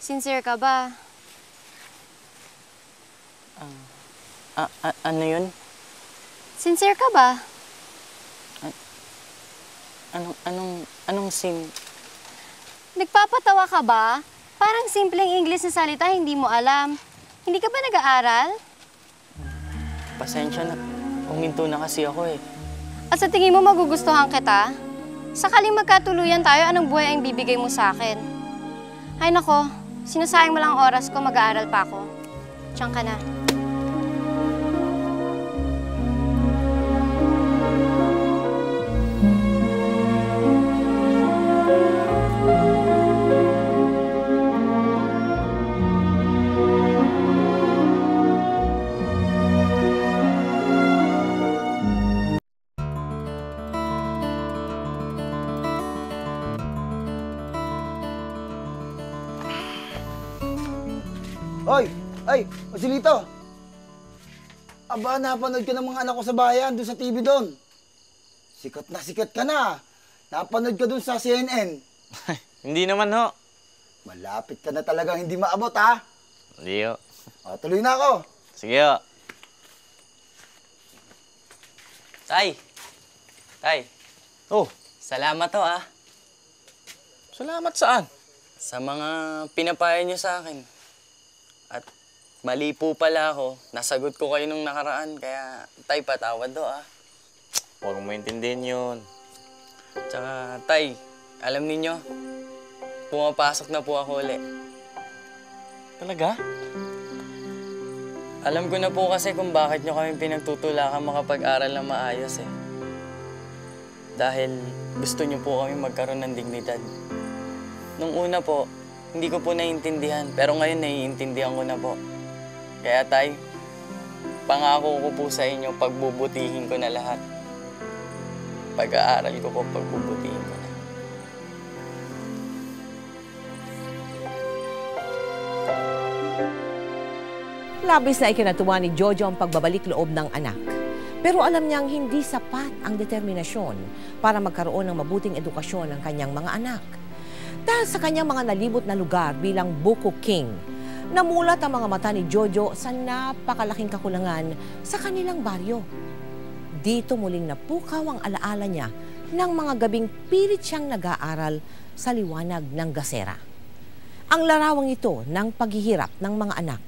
sincere ka ba? Ah, a- ano yun? Sincere ka ba? Anong, anong, anong sim? Nagpapatawa ka ba? Parang simpleng English na salita hindi mo alam. Hindi ka ba nag-aaral? Pasensya na. Huminto na kasi ako eh. At sa tingin mo magugustuhan kita? Sakaling magkatuluyan tayo, anong buhay ang bibigay mo sa akin? Ay nako, sinasayang mo lang ang oras ko, mag-aaral pa ako. Diyan ka na. Hoy! Ay! Osilito! Aba, napanood ka ng mga anak ko sa bayan, doon sa TV doon. Sikat na sikat ka na. Napanood ka doon sa CNN. Hindi naman ho. Malapit ka na talagang hindi maabot, ha? Hindi ho. O, tuloy na ako. Sige ho. Tay! Tay! Oh! Salamat to ah. Salamat saan? Sa mga pinapaya niyo sa akin. Mali po pala ako. Nasagot ko kayo nung nakaraan, kaya tay, patawad do ah. Huwag mo maintindihan yun. Tsaka, tay, alam ninyo, pumapasok na po ako uli. Talaga? Alam ko na po kasi kung bakit nyo kami pinagtutulakan makapag-aral na maayos eh. Dahil gusto nyo po kami magkaroon ng dignidad. Nung una po, hindi ko po naiintindihan, pero ngayon naiintindihan ko na po. Kaya tay, pangako ko po sa inyo, pagbubutihin ko na lahat. Pag-aaral ko po, pagbubutihin ko na. Labis na ikinatuwa ni Jojo ang pagbabalik loob ng anak. Pero alam niyang hindi sapat ang determinasyon para magkaroon ng mabuting edukasyon ng kanyang mga anak. Dahil sa kanyang mga nalibot na lugar bilang Buko King, namulat ang mga mata ni Jojo sa napakalaking kakulangan sa kanilang baryo. Dito muling napukaw ang alaala niya ng mga gabing pilit siyang nag-aaral sa liwanag ng gasera. Ang larawang ito ng paghihirap ng mga anak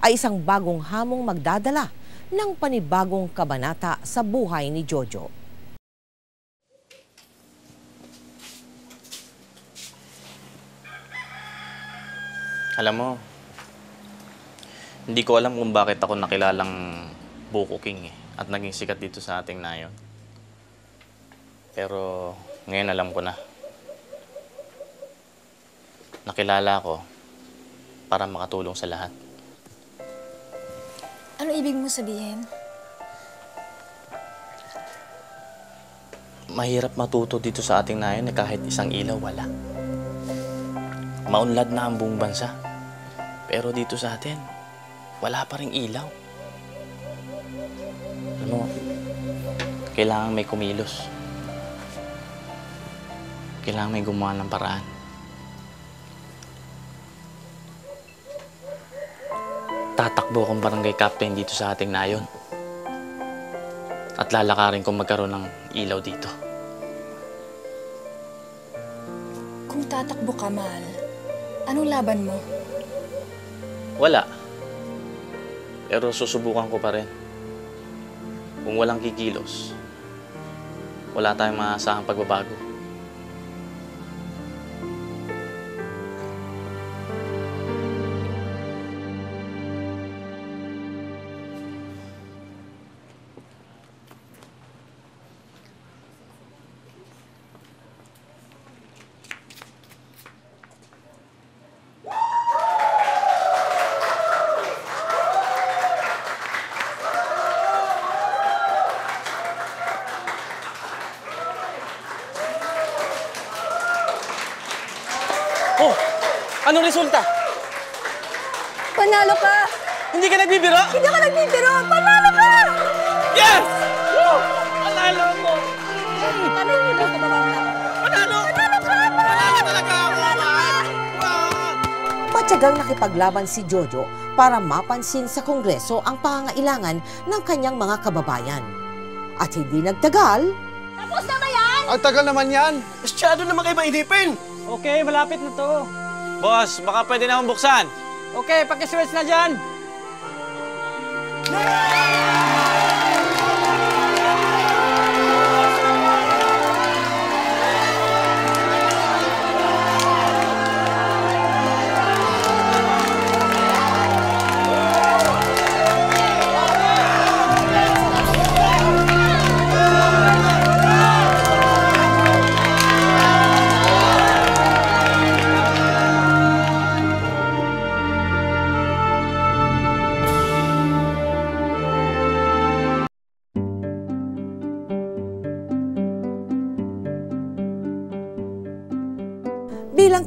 ay isang bagong hamong magdadala ng panibagong kabanata sa buhay ni Jojo. Alam mo, hindi ko alam kung bakit ako nakilalang Buko King eh, at naging sikat dito sa ating nayon. Pero ngayon alam ko na. Nakilala ko para makatulong sa lahat. Ano ibig mo sabihin? Mahirap matuto dito sa ating nayon eh kahit isang ilaw wala. Maunlad na ang buong bansa. Pero dito sa atin, wala pa ring ilaw. Ano, kailangan may kumilos. Kailangan may gumawa ng paraan. Tatakbo akong barangay captain dito sa ating nayon. At lalakarin kung magkaroon ng ilaw dito. Kung tatakbo ka, mahal, anong laban mo? Wala. Pero susubukan ko pa rin. Kung walang kikilos, wala tayong maasahang pagbabago. Anong resulta? Panalo ka! Hindi ka nagbibiro? Hindi ka nagbibiro! Panalo ka! Yes! Woo! Panalo mo! Ibig ko Panalo! Panalo ka! Panalo talaga ako! Matyagang nakipaglaban si Jojo para mapansin sa Kongreso ang pangangailangan ng kanyang mga kababayan. At hindi nagtagal, Tapos na ba yan? Ang tagal naman yan. Masyado naman kayo mainipin. Okay, malapit na to. Boss, baka pwede na akong buksan. Okay, pakiswitch na dyan. bilang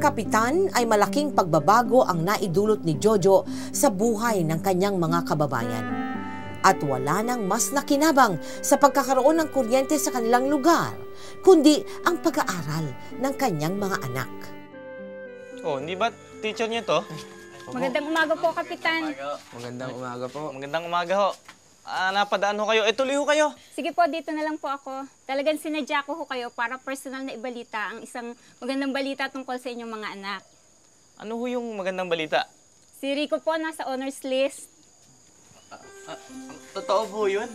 kapitan ay malaking pagbabago ang naidulot ni Jojo sa buhay ng kanyang mga kababayan. At wala nang mas nakinabang sa pagkakaroon ng kuryente sa kanilang lugar, kundi ang pag-aaral ng kanyang mga anak. Oh, hindi ba teacher niyo to? Magandang umaga po, Kapitan. Magandang umaga po. Magandang umaga ho. Ah, napadaan ho kayo. Eh, tuloy ho kayo. Sige po, dito na lang po ako. Talagang sinadya ko ho kayo para personal na ibalita ang isang magandang balita tungkol sa inyong mga anak. Ano ho yung magandang balita? Si Rico po nasa honors list. Totoo po yun.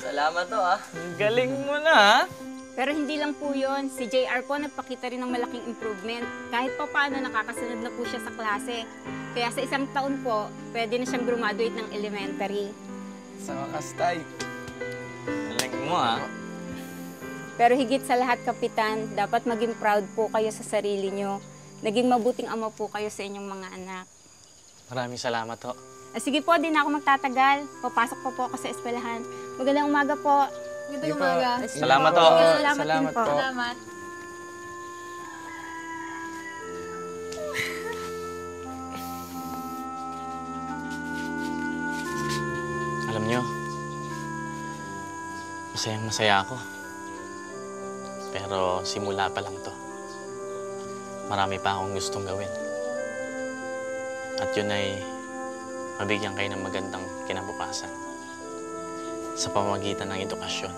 Salamat to ah. Galing mo na. Pero hindi lang po yun. Si JR po nagpakita rin ng malaking improvement. Kahit pa paano nakakasunod na po siya sa klase. Kaya sa isang taon po, pwede na siyang graduate ng elementary. Sa wakas, Tay. Galing mo ha. Pero higit sa lahat, Kapitan, dapat maging proud po kayo sa sarili nyo. Naging mabuting ama po kayo sa inyong mga anak. Maraming salamat ho. Ah, sige po, di na ako magtatagal. Papasok pa po ako sa eskwelahan. Magandang umaga po. Sige po. Salamat po. Salamat, Salamat po. po. Salamat. Alam nyo, masayang masaya ako. Pero simula pa lang to. Marami pa akong gustong gawin. At yun ay mabigyan kayo ng magandang kinabukasan sa pamamagitan ng edukasyon.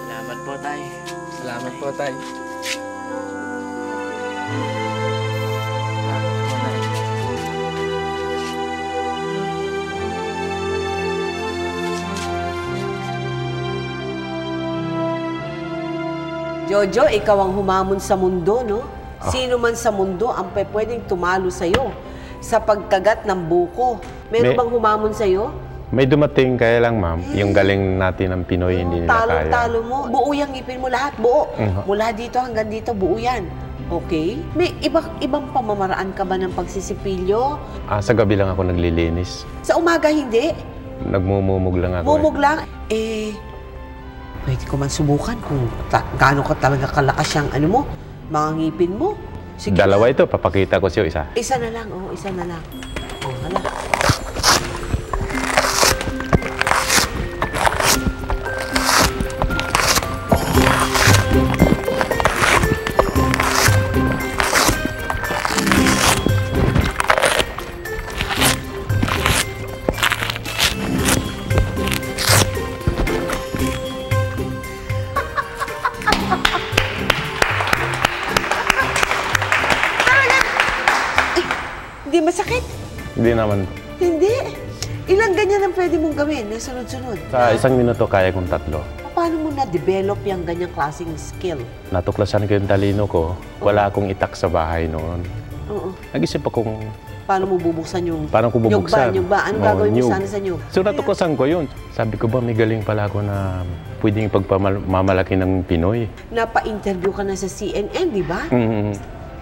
Salamat po, Tay. Salamat po, Tay. Jojo, ikaw ang humamon sa mundo, no? Sino man sa mundo ang pwedeng tumalo sa'yo sa pagkagat ng buko. Meron May- bang humamon sa'yo? May dumating kaya lang, ma'am. Yung galing natin ng Pinoy, hindi nila kaya. Talo-talo mo. Buo yung ngipin mo lahat, buo. Mhm. Mula dito hanggang dito, buo yan. Okay? May iba, ibang pamamaraan ka ba ng pagsisipilyo? Ah, sa gabi lang ako naglilinis. Sa umaga, hindi. Nagmumumog lang ako. Mumog lang. Eh, pwede ko man subukan kung ta- gaano ka talaga kalakas yung ano mo, mga ngipin mo. eh. Dalawa ito, papakita ko sa'yo isa. Isa na lang, oh, isa na lang. Oh, hala. Hindi naman. Hindi. Ilang ganyan ang pwede mong gawin na sunod-sunod? Sa isang minuto, kaya kong tatlo. Paano mo na-develop yung ganyang klaseng skill? Natuklasan ko yung talino ko. Wala akong itak sa bahay noon. Oo. Nag-isip akong Paano mo bubuksan yung Paano ko bubuksan? Nyug ba? Nyug ba? Ano Oo, gagawin mo sana sa nyug? So natuklasan ko yun. Sabi ko ba may galing pala ako na pwedeng pagpamamalaki ng Pinoy. Napa-interview ka na sa CNN, di ba? Mm.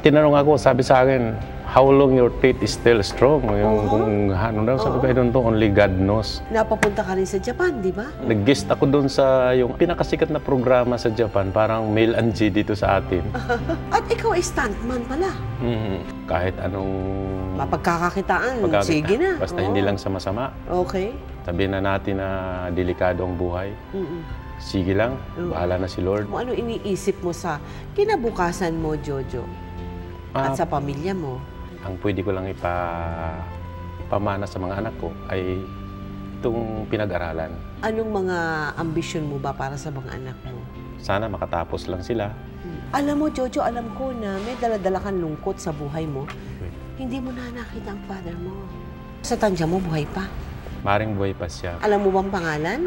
Tinanong ako, sabi sa akin, how long your teeth is still strong? Yung kung ano daw, sabi ko, I don't know, only God knows. Napapunta ka rin sa Japan, di ba? Nag-guest ako doon sa yung pinakasikat na programa sa Japan, parang Mel and G dito sa atin. (laughs) At ikaw ay stuntman pala. Mm, kahit anong Mapagkakakitaan. pagkakita. Sige na. Basta Oo. hindi lang sa masama. Okay. Sabihin na natin na delikado ang buhay. Mm-mm. Sige lang, bahala na si Lord. Kung ano iniisip mo sa kinabukasan mo, Jojo? Ah, At sa pamilya mo? Ang pwede ko lang ipa pamana sa mga anak ko ay itong pinag-aralan. Anong mga ambisyon mo ba para sa mga anak mo? Sana makatapos lang sila. Alam mo, Jojo, alam ko na may daladala kang lungkot sa buhay mo. Hindi mo na nakita ang father mo. Sa tansya mo, buhay pa. Maring buhay pa siya. Alam mo bang pangalan?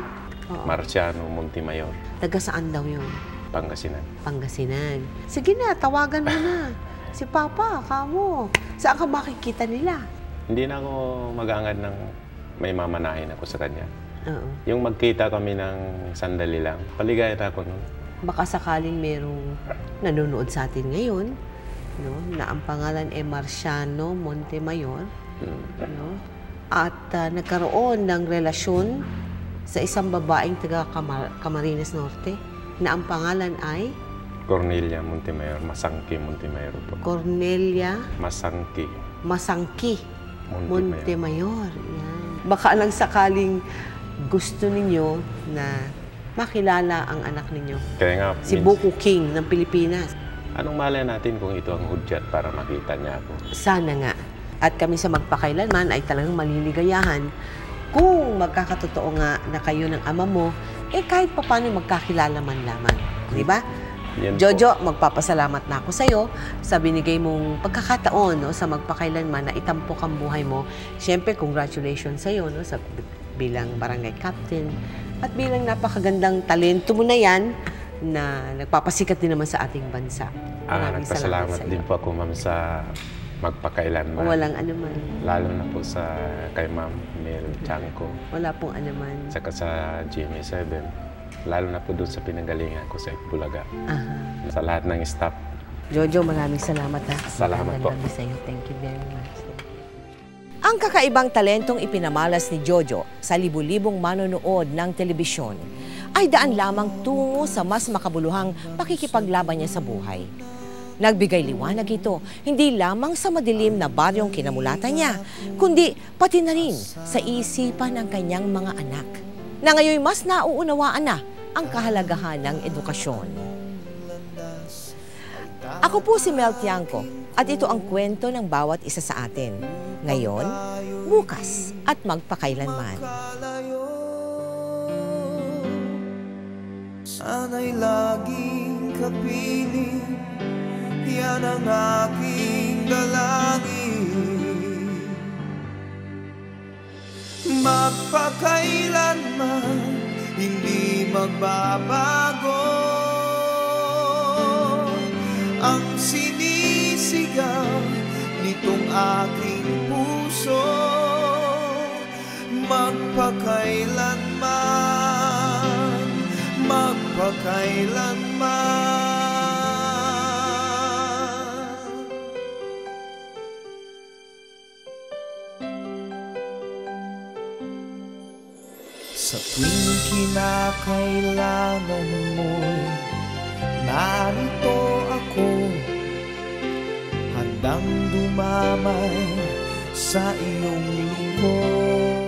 Oo. Marciano Montemayor, Taga saan daw yun? Pangasinan. Pangasinan. Sige na, tawagan mo na. (laughs) Si Papa, kamo. Saan ka makikita nila? Hindi na ako mag-angad ng may mamanahin ako sa kanya. Oo. Yung magkita kami ng sandali lang, paligaya na ako nun. Baka sakaling merong nanonood sa atin ngayon, no, na ang pangalan ay Marciano Montemayor, no, at ah, nagkaroon ng relasyon sa isang babaeng taga Camar- Camarines Norte, na ang pangalan ay Cornelia Montemayor, Masangki Montemayor po. Cornelia Masangki Masangki Montemayor. Montemayor. Yan. Baka lang sakaling gusto ninyo na makilala ang anak ninyo. Kaya nga, Si Buko King ng Pilipinas. anong malay natin kung ito ang hudyat para makita niya ako? Sana nga. At kami sa magpakailanman ay talagang maliligayahan kung magkakatotoo nga na kayo ng ama mo, eh kahit papano magkakilala man lamang. Di ba? Yan po. Jojo, magpapasalamat na ako sa'yo sa binigay mong pagkakataon no, sa magpakailanman na itampok ang buhay mo. Siyempre, congratulations sa'yo no, sa bilang barangay captain at bilang napakagandang talento mo na yan na nagpapasikat din naman sa ating bansa. Ah, Maraming nagpasalamat sa'yo. din po ako, ma'am, sa magpakailanman. Walang anuman. Lalo na po sa kay Ma'am Mel Chanko, Wala pong anuman. saka sa GMA7. Lalo na po doon sa pinanggalingan ko sa Itbulaga. Aha. Sa lahat ng staff. Jojo, maraming salamat ha. Salamat po. Gabi sa'yo. Thank you very much. Ang kakaibang talentong ipinamalas ni Jojo sa libu-libong manonood ng telebisyon ay daan lamang tungo sa mas makabuluhang pakikipaglaban niya sa buhay. Nagbigay liwanag ito hindi lamang sa madilim na baryong kinamulatan niya, kundi pati na rin sa isipan ng kanyang mga anak na ngayon mas nauunawaan na ang kahalagahan ng edukasyon. Ako po si Mel Tiangco at ito ang kwento ng bawat isa sa atin. Ngayon, bukas at magpakailanman. Sana'y laging kapiling Yan ang aking dalangin Magpakailanman Hindi magbabago. Ang sinisigaw Nitong aking puso Magpakailanman magpakailanman Sa tuwing kinakailangan mo'y narito ako Handang dumamay sa iyong lingkod